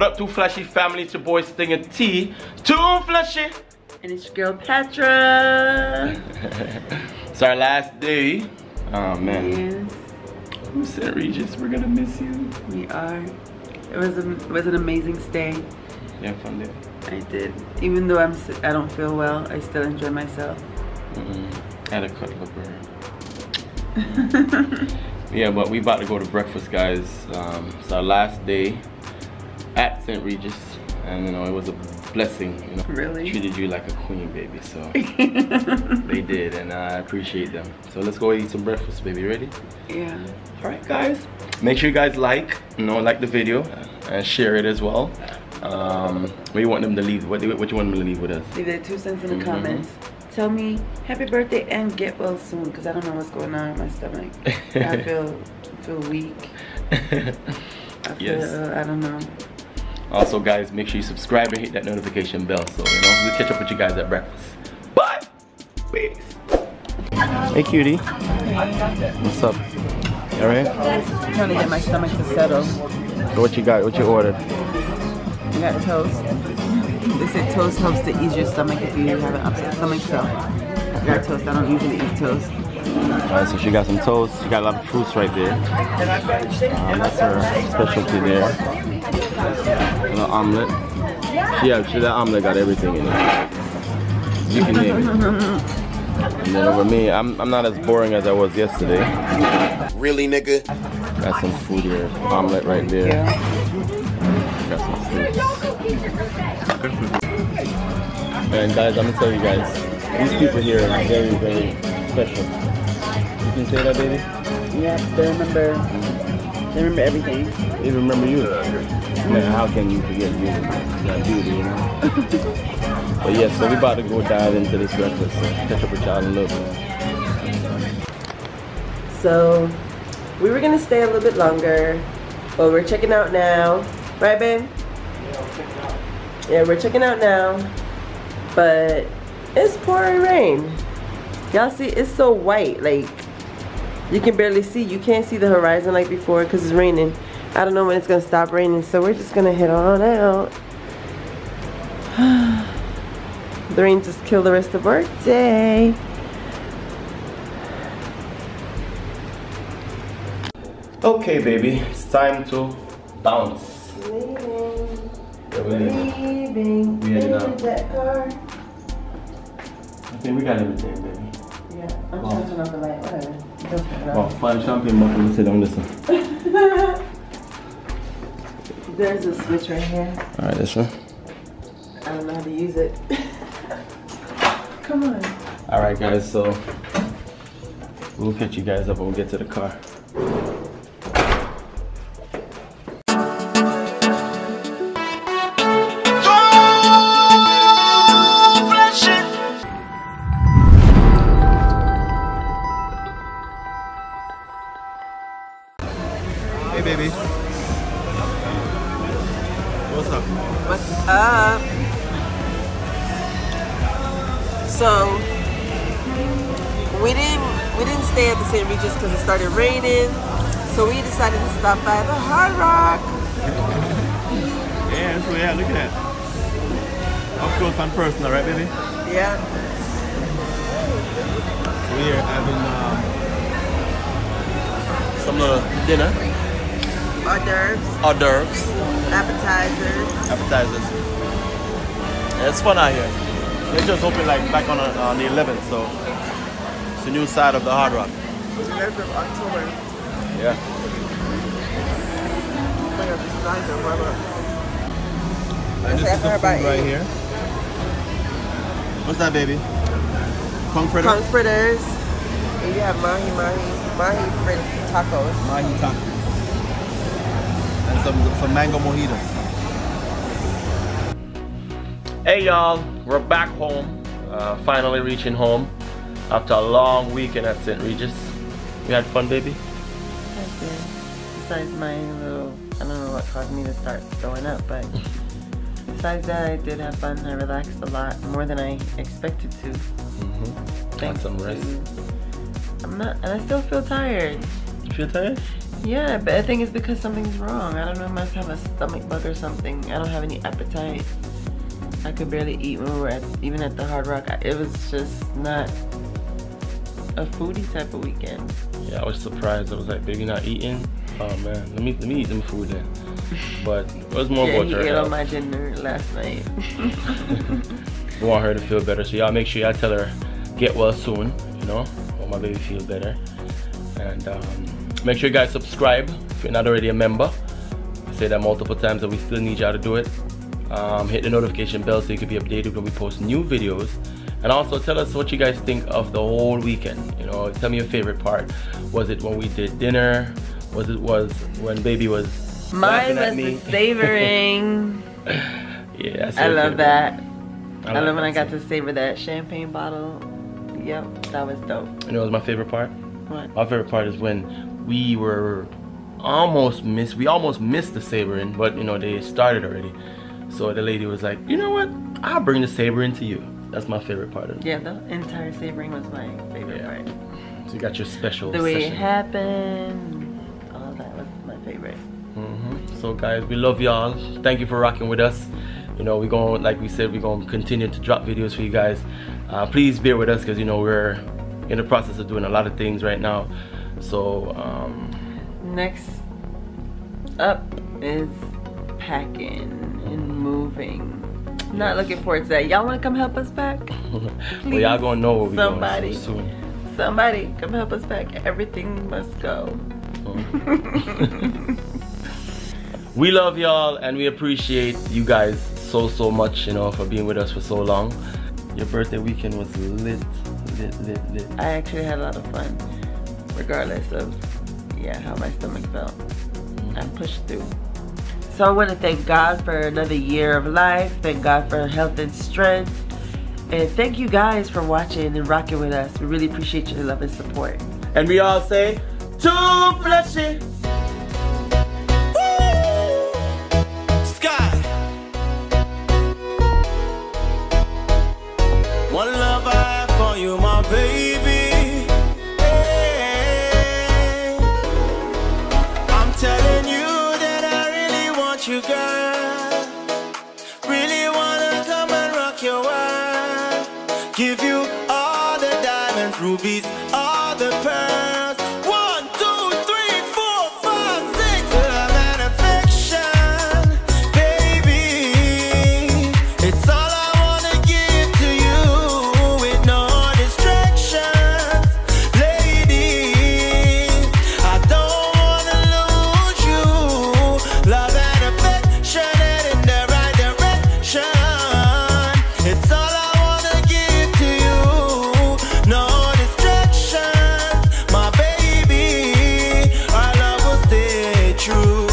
What up, 2Flashy family? It's your boy Stingah Tee Too Flashy! And it's your girl Patra. it's our last day. Oh man. Yes. St. Regis, we're gonna miss you. We are. It was a, it was an amazing stay. Yeah, fun day. I did. Even though I'm I don't feel well, I still enjoy myself. Mm -mm. Had a cut liver. yeah, but we about to go to breakfast, guys. Um, it's our last day at St. Regis, and you know it was a blessing. You know, Really? treated you like a queen, baby. So they did, and I appreciate them. So let's go eat some breakfast, baby. Ready? Yeah. All right, guys. Make sure you guys like, you know, like the video, and share it as well. Um, what you want them to leave? What, do- what you want them to leave with us? Leave their two cents in the Mhm. comments. Tell me happy birthday and get well soon because I don't know what's going on with my stomach. I feel feel weak. I feel Yes. I don't know. Also, guys, make sure you subscribe and hit that notification bell so you know we'll catch up with you guys at breakfast. Bye. Peace. Hey, cutie. What's up? All right. I'm trying to get my stomach to settle. So what you got? What you ordered? I got toast. They said toast helps to ease your stomach if you have an upset stomach. So I got toast. I don't usually eat toast. All right. So she got some toast. She got a lot of fruits right there. Um, that's her specialty there. A little omelet. Yeah, she that omelet got everything in it. You can name it. And then over me, I'm, I'm not as boring as I was yesterday. Really, nigga? Got some food here. Omelet right there. Yeah. Got some fruits. And guys, I'm gonna tell you guys, these people here are very, very special. You can say that, baby? Yeah. They remember. They remember everything. They remember you. Man, how can you forget you? That beauty, you know? but yeah, so we about to go dive into this breakfast. So catch up with y'all in a little bit. So we were gonna stay a little bit longer, but we're checking out now. Right, babe? Yeah, we're checking out. Yeah, we're checking out now. But it's pouring rain. Y'all see, it's so white. Like, you can barely see. You can't see the horizon like before because it's raining. I don't know when it's gonna stop raining, so we're just gonna head on out. the rain just killed the rest of our day. Okay, baby, it's time to bounce. Leaving, Yeah, we leave. leaving, We out. in that car. I think we got everything, baby. Yeah, I'm to turn off the light, whatever. Don't turn it Oh, five champagne bottles and sit down this one. There's a switch right here. Alright, this one. I don't know how to use it. Come on. Alright, guys, so we'll catch you guys up when we get to the car. Because it started raining. So we decided to stop by the Hard Rock. Yeah, so yeah, look at that. Up close and personal, right, baby? Yeah. We are having um, some little dinner, Hors d'oeuvres, hors d'oeuvres, appetizers. appetizers. Yeah, it's fun out here. They're just open like back on, uh, on the 11th, so it's a new side of the Hard Rock. 11th of October. Yeah. Look at this nice and warm. And this is the food right here. What's that, baby? Conch fritter? Conch fritters. And you have mahi mahi mahi frit tacos. Mahi tacos. And some, some mango mojitos. Hey y'all, we're back home. Uh, finally reaching home after a long weekend at St. Regis. We had fun, baby. That's it. Besides my little, I don't know what caused me to start throwing up, but besides that, I did have fun. I relaxed a lot more than I expected to. Mm-hmm. Thanks some rest. to- I'm not, and I still feel tired. You feel tired? Yeah, but I think it's because something's wrong. I don't know, I must have a stomach bug or something. I don't have any appetite. I could barely eat when we were at, even at the Hard Rock. It was just not a foodie type of weekend. Yeah, I was surprised. I was like, baby, not eating? Oh man, let me let me eat some food then. But it was more yeah, about he her ate on my dinner last night. We want her to feel better. So y'all make sure y'all tell her get well soon, you know, want my baby feel better. And um, make sure you guys subscribe if you're not already a member. I say that multiple times and we still need y'all to do it. Um, hit the notification bell so you can be updated when we post new videos. And also tell us what you guys think of the whole weekend. You know, tell me your favorite part. Was it when we did dinner? Was it was when baby was Mine was the sabering. yeah, I love favorite. that. I, like love when I got to saber that champagne bottle. Yep, that was dope. You know, what was my favorite part. What? My favorite part is when we were almost missed. We almost missed the sabering, but you know they started already. So the lady was like, "You know what? I'll bring the saber into you." That's my favorite part of it. Yeah, the entire sabering was my favorite Yeah. part. So you got your special The way it happened, all that was my favorite. Mhm. So guys, we love y'all. Thank you for rocking with us. You know, we're going, like we said, we're going to continue to drop videos for you guys. Uh, please bear with us because you know we're in the process of doing a lot of things right now. So um, Next up is packing and moving. Not looking forward to that. Y'all want to come help us pack? well, y'all gonna know where we're Somebody. going so soon. Somebody come help us pack. Everything must go. we love y'all and we appreciate you guys so so much you know for being with us for so long your birthday weekend was lit lit lit lit I actually had a lot of fun, regardless of yeah how my stomach felt. I mm-hmm. pushed through. So I want to thank God for another year of life. Thank God for health and strength. And thank you guys for watching and rocking with us. We really appreciate your love and support. and we all say too fleshy your. Give you all the diamonds, rubies, true.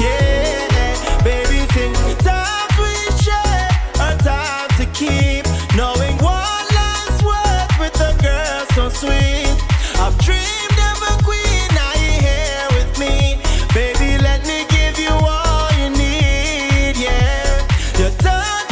Yeah, baby, think time we share and time to keep. Knowing one last word with a girl so sweet. I've dreamed of a queen, now you're here with me. Baby, let me give you all you need. Yeah, you're done.